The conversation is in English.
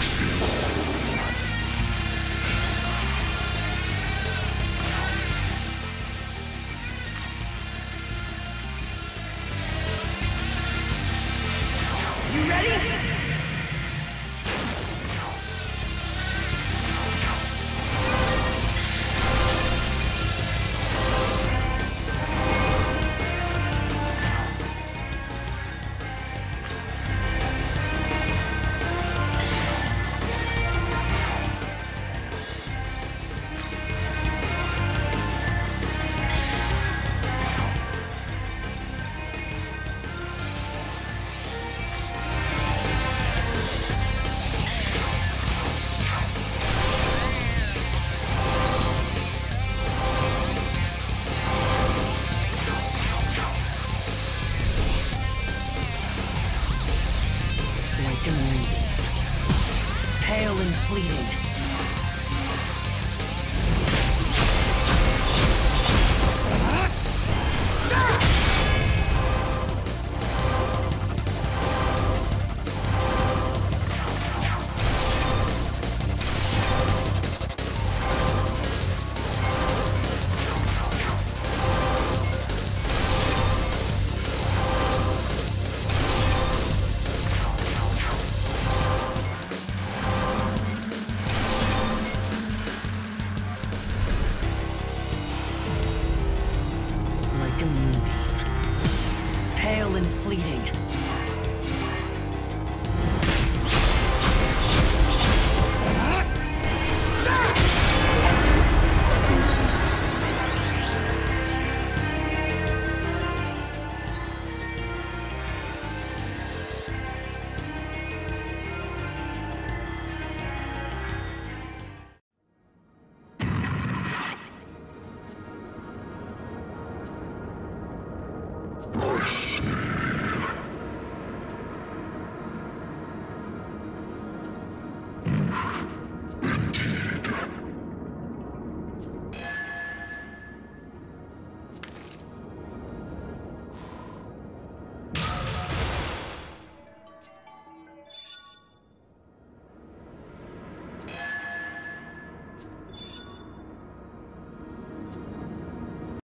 You Brush.